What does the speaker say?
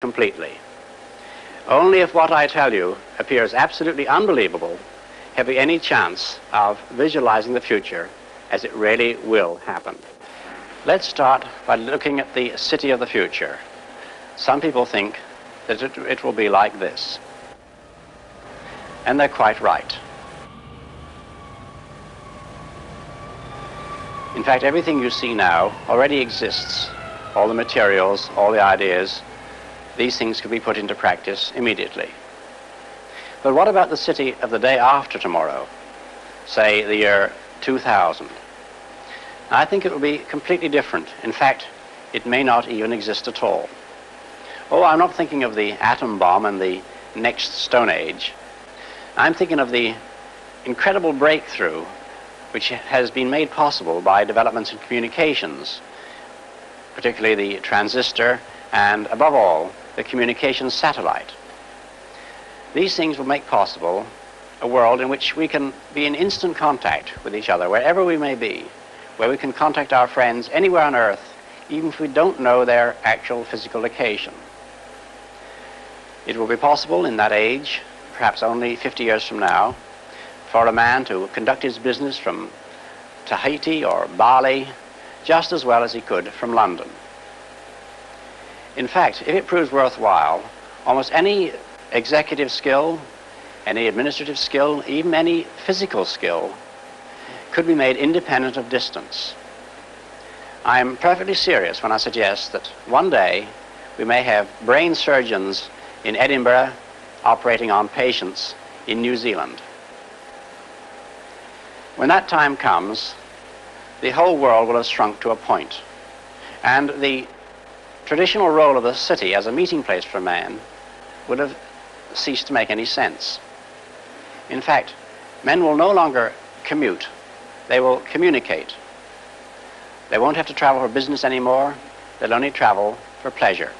completely. Only if what I tell you appears absolutely unbelievable have we any chance of visualizing the future as it really will happen. Let's start by looking at the city of the future. Some people think that it, it will be like this. And they're quite right. In fact, everything you see now already exists. All the materials, all the ideas, these things could be put into practice immediately. But what about the city of the day after tomorrow, say the year 2000? I think it will be completely different. In fact, it may not even exist at all. Oh, I'm not thinking of the atom bomb and the next Stone Age. I'm thinking of the incredible breakthrough which has been made possible by developments in communications, particularly the transistor and, above all, the communications satellite. These things will make possible a world in which we can be in instant contact with each other, wherever we may be, where we can contact our friends anywhere on Earth, even if we don't know their actual physical location. It will be possible in that age, perhaps only 50 years from now, for a man to conduct his business from Tahiti or Bali just as well as he could from London. In fact, if it proves worthwhile, almost any executive skill, any administrative skill, even any physical skill could be made independent of distance. I'm perfectly serious when I suggest that one day we may have brain surgeons in Edinburgh operating on patients in New Zealand. When that time comes, the whole world will have shrunk to a point, and the traditional role of the city as a meeting place for man would have ceased to make any sense. In fact, men will no longer commute, they will communicate. They won't have to travel for business anymore, they'll only travel for pleasure.